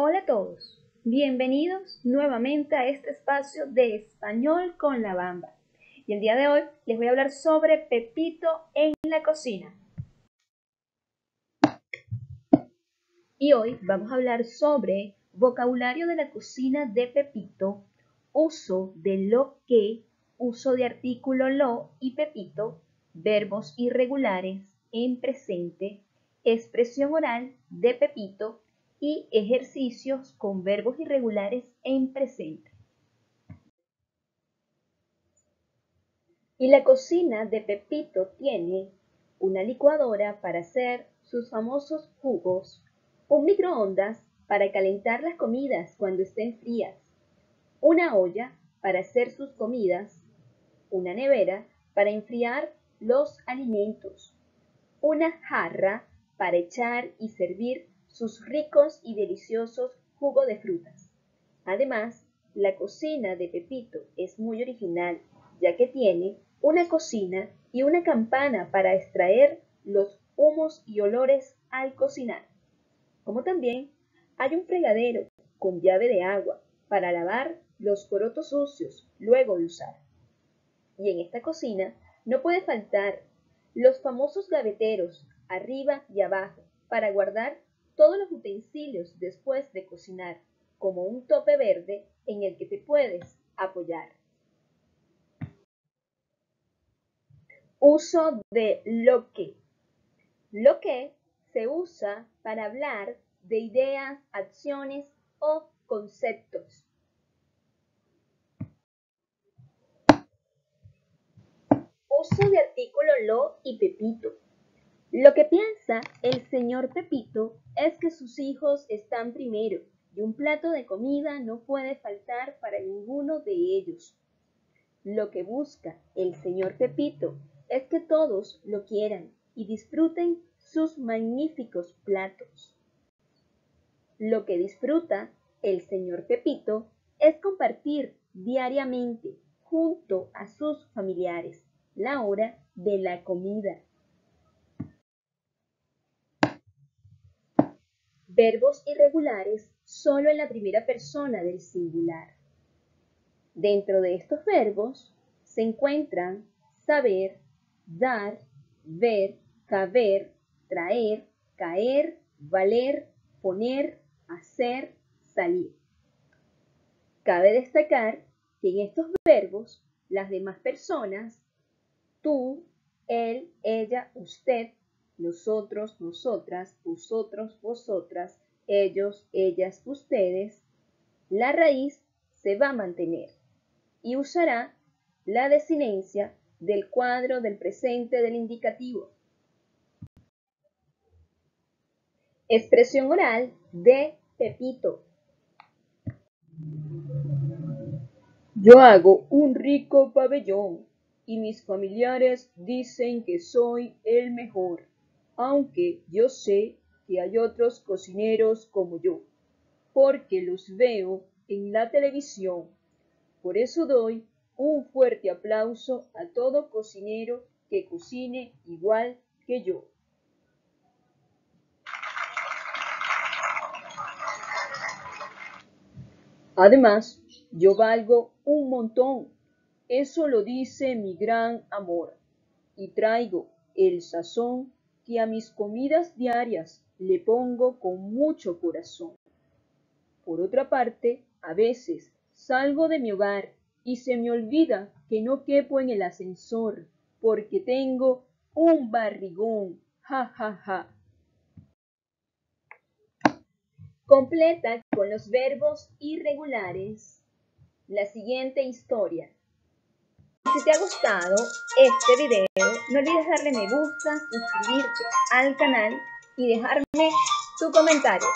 Hola a todos, bienvenidos nuevamente a este espacio de español con la bamba. Y el día de hoy les voy a hablar sobre Pepito en la cocina. Y hoy vamos a hablar sobre vocabulario de la cocina de Pepito, uso de lo que, uso de artículo lo y Pepito, verbos irregulares en presente, expresión oral de Pepito y ejercicios con verbos irregulares en presente. Y la cocina de Pepito tiene una licuadora para hacer sus famosos jugos, un microondas para calentar las comidas cuando estén frías, una olla para hacer sus comidas, una nevera para enfriar los alimentos, una jarra para echar y servir sus ricos y deliciosos jugos de frutas. Además, la cocina de Pepito es muy original, ya que tiene una cocina y una campana para extraer los humos y olores al cocinar. Como también hay un fregadero con llave de agua para lavar los corotos sucios luego de usar. Y en esta cocina no puede faltar los famosos gaveteros arriba y abajo para guardar todos los utensilios después de cocinar, como un tope verde en el que te puedes apoyar. Uso de lo que. Lo que se usa para hablar de ideas, acciones o conceptos. Uso de artículo lo y pepito. Lo que piensa el señor Pepito es que sus hijos están primero y un plato de comida no puede faltar para ninguno de ellos. Lo que busca el señor Pepito es que todos lo quieran y disfruten sus magníficos platos. Lo que disfruta el señor Pepito es compartir diariamente junto a sus familiares la hora de la comida. Verbos irregulares solo en la primera persona del singular. Dentro de estos verbos se encuentran saber, dar, ver, caber, traer, caer, valer, poner, hacer, salir. Cabe destacar que en estos verbos las demás personas, tú, él, ella, usted, nosotros, nosotras, vosotros, vosotras, ellos, ellas, ustedes, la raíz se va a mantener y usará la desinencia del cuadro del presente del indicativo. Expresión oral de Pepito. Yo hago un rico pabellón y mis familiares dicen que soy el mejor aunque yo sé que hay otros cocineros como yo, porque los veo en la televisión. Por eso doy un fuerte aplauso a todo cocinero que cocine igual que yo. Además, yo valgo un montón. Eso lo dice mi gran amor. Y traigo el sazón que a mis comidas diarias le pongo con mucho corazón. Por otra parte, a veces salgo de mi hogar y se me olvida que no quepo en el ascensor porque tengo un barrigón. Ja, ja, ja. Completa con los verbos irregulares la siguiente historia. Si te ha gustado este video, no olvides darle me gusta, suscribirte al canal y dejarme tu comentario.